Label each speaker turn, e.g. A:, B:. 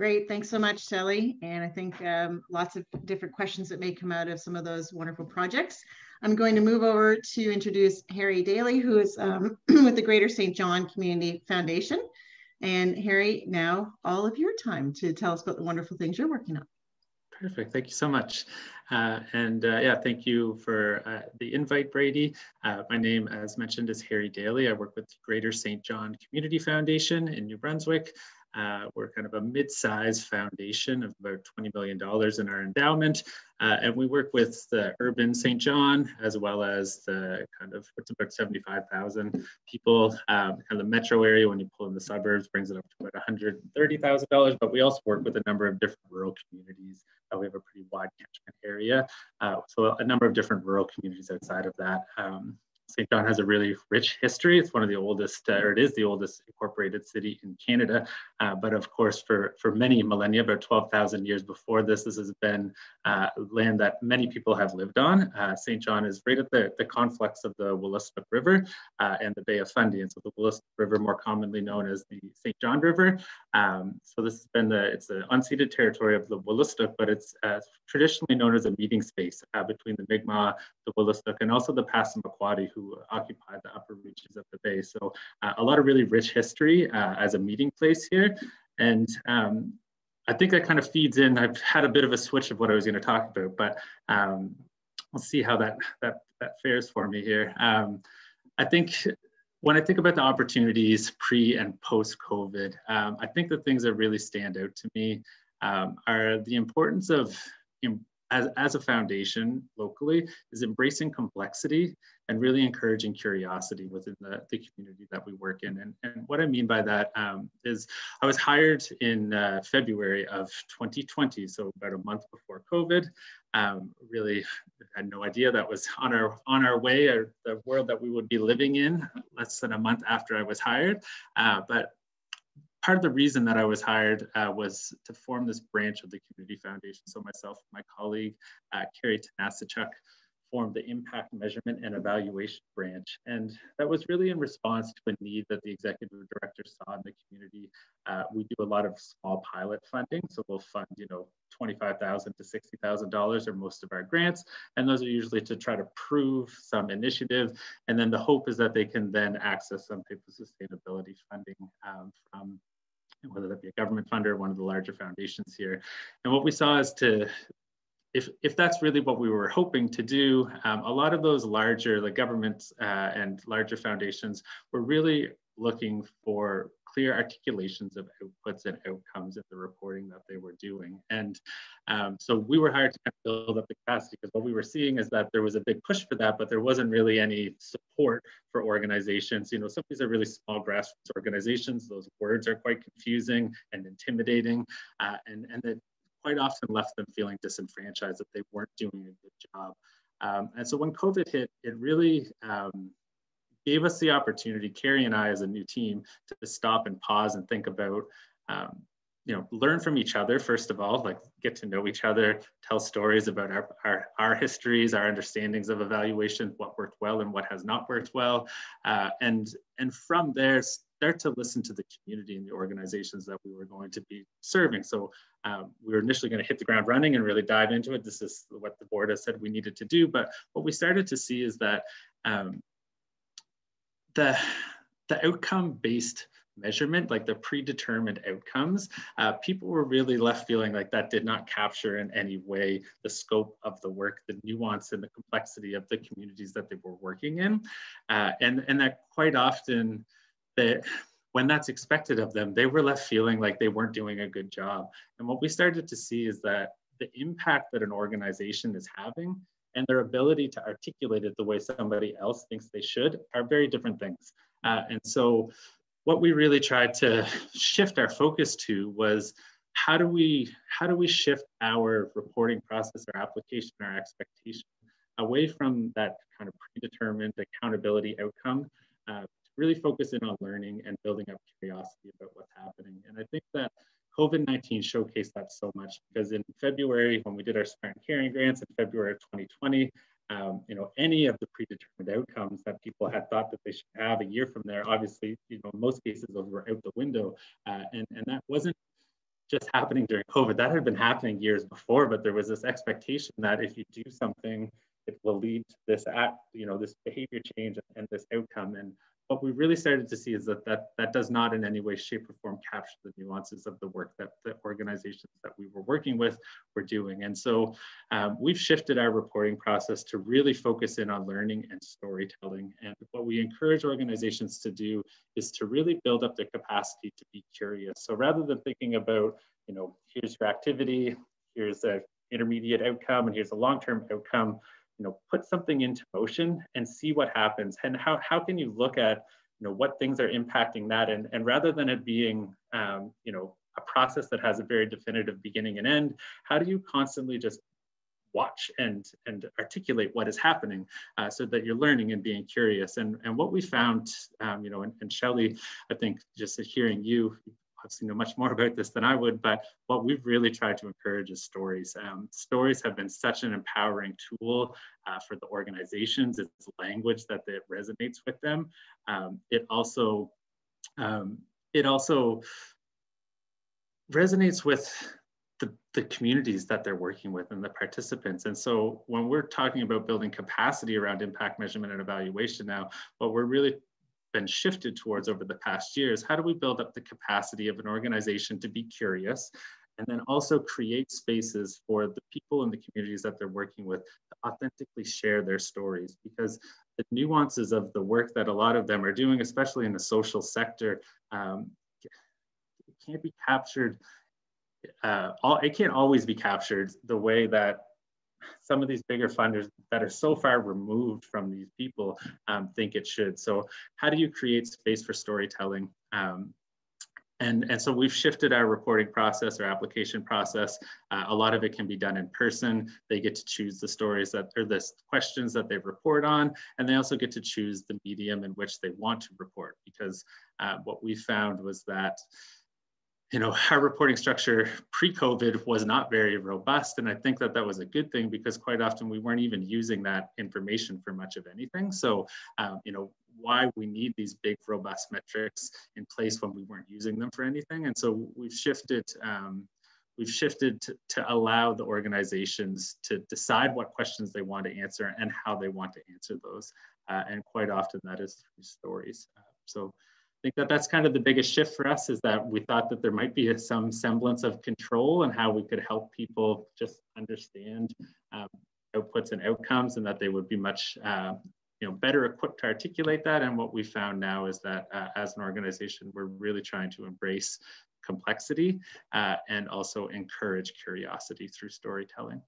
A: Great, thanks so much, Sally. And I think um, lots of different questions that may come out of some of those wonderful projects. I'm going to move over to introduce Harry Daley, who is um, with the Greater St. John Community Foundation. And Harry, now all of your time to tell us about the wonderful things you're working on.
B: Perfect. Thank you so much. Uh, and uh, yeah, thank you for uh, the invite, Brady. Uh, my name, as mentioned, is Harry Daley. I work with the Greater St. John Community Foundation in New Brunswick. Uh, we're kind of a mid-sized foundation of about $20 million in our endowment. Uh, and we work with the urban St. John, as well as the kind of, it's about 75,000 people. Um, kind of the metro area, when you pull in the suburbs, brings it up to about $130,000. But we also work with a number of different rural communities. Uh, we have a pretty wide catchment area. Uh, so a number of different rural communities outside of that. Um, St. John has a really rich history. It's one of the oldest, uh, or it is the oldest incorporated city in Canada. Uh, but of course, for, for many millennia, about 12,000 years before this, this has been uh, land that many people have lived on. Uh, St. John is right at the, the conflux of the Wolastoq River uh, and the Bay of Fundy. And so the Wolastoq River, more commonly known as the St. John River. Um, so this has been the, it's the unceded territory of the Wolastoq, but it's uh, traditionally known as a meeting space between the Mi'kmaq, the Wolastoq, and also the Passamaquoddy, who who occupied the upper reaches of the bay. So uh, a lot of really rich history uh, as a meeting place here. And um, I think that kind of feeds in. I've had a bit of a switch of what I was going to talk about, but um, we'll see how that, that, that fares for me here. Um, I think when I think about the opportunities pre and post COVID, um, I think the things that really stand out to me um, are the importance of as, as a foundation locally is embracing complexity and really encouraging curiosity within the, the community that we work in. And, and what I mean by that um, is I was hired in uh, February of 2020, so about a month before COVID. Um, really had no idea that was on our on our way or the world that we would be living in less than a month after I was hired. Uh, but part of the reason that I was hired uh, was to form this branch of the Community Foundation. So myself, my colleague, uh, Carrie Tanasichuk, formed the Impact Measurement and Evaluation Branch. And that was really in response to a need that the executive director saw in the community. Uh, we do a lot of small pilot funding. So we'll fund, you know, 25,000 to $60,000 are most of our grants. And those are usually to try to prove some initiative. And then the hope is that they can then access some type of sustainability funding um, from whether that be a government funder, or one of the larger foundations here. And what we saw is to, if, if that's really what we were hoping to do, um, a lot of those larger, like governments uh, and larger foundations were really looking for clear articulations of outputs and outcomes in the reporting that they were doing. And um, so we were hired to kind of build up the capacity because what we were seeing is that there was a big push for that, but there wasn't really any support for organizations. You know, some of these are really small grassroots organizations. Those words are quite confusing and intimidating, uh, and, and that quite often left them feeling disenfranchised that they weren't doing a good job. Um, and so when COVID hit, it really um, gave us the opportunity, Carrie and I as a new team, to stop and pause and think about, um, you know, learn from each other, first of all, like get to know each other, tell stories about our, our, our histories, our understandings of evaluation, what worked well and what has not worked well. Uh, and, and from there, start to listen to the community and the organizations that we were going to be serving. So um, we were initially going to hit the ground running and really dive into it. This is what the board has said we needed to do. But what we started to see is that um, the, the outcome-based measurement, like the predetermined outcomes, uh, people were really left feeling like that did not capture in any way the scope of the work, the nuance and the complexity of the communities that they were working in. Uh, and, and that quite often, that when that's expected of them, they were left feeling like they weren't doing a good job. And what we started to see is that the impact that an organization is having and their ability to articulate it the way somebody else thinks they should are very different things. Uh, and so what we really tried to shift our focus to was how do we how do we shift our reporting process, our application, our expectation away from that kind of predetermined accountability outcome uh, really focus in on learning and building up curiosity about what's happening. And I think that COVID-19 showcased that so much because in February, when we did our Smart Caring grants in February of 2020, um, you know, any of the predetermined outcomes that people had thought that they should have a year from there, obviously, you know, most cases those were out the window. Uh, and, and that wasn't just happening during COVID. That had been happening years before, but there was this expectation that if you do something, it will lead to this act, you know, this behavior change and this outcome. And what we really started to see is that that, that does not in any way, shape, or form capture the nuances of the work that the organizations that we were working with were doing. And so um, we've shifted our reporting process to really focus in on learning and storytelling. And what we encourage organizations to do is to really build up their capacity to be curious. So rather than thinking about, you know, here's your activity, here's a intermediate outcome, and here's a long-term outcome, you know, put something into motion and see what happens. And how, how can you look at, you know, what things are impacting that? And, and rather than it being, um, you know, a process that has a very definitive beginning and end, how do you constantly just watch and and articulate what is happening uh, so that you're learning and being curious and and what we found um, you know and, and Shelly I think just hearing you obviously know much more about this than I would, but what we've really tried to encourage is stories. Um, stories have been such an empowering tool uh, for the organizations. It's language that, that resonates with them. Um, it also, um, it also resonates with the, the communities that they're working with and the participants. And so when we're talking about building capacity around impact measurement and evaluation now, what we're really been shifted towards over the past years. How do we build up the capacity of an organization to be curious and then also create spaces for the people in the communities that they're working with to authentically share their stories because the nuances of the work that a lot of them are doing, especially in the social sector, um, can't be captured. Uh, all, it can't always be captured the way that some of these bigger funders that are so far removed from these people um, think it should. So how do you create space for storytelling? Um, and, and so we've shifted our reporting process, our application process. Uh, a lot of it can be done in person. They get to choose the stories that, or the questions that they report on, and they also get to choose the medium in which they want to report because uh, what we found was that you know, our reporting structure pre-COVID was not very robust. And I think that that was a good thing because quite often we weren't even using that information for much of anything. So, um, you know, why we need these big robust metrics in place when we weren't using them for anything. And so we've shifted, um, we've shifted to, to allow the organizations to decide what questions they want to answer and how they want to answer those. Uh, and quite often that is through stories. Uh, so think that that's kind of the biggest shift for us is that we thought that there might be a, some semblance of control and how we could help people just understand um, outputs and outcomes and that they would be much uh, you know, better equipped to articulate that. And what we found now is that uh, as an organization, we're really trying to embrace complexity uh, and also encourage curiosity through storytelling.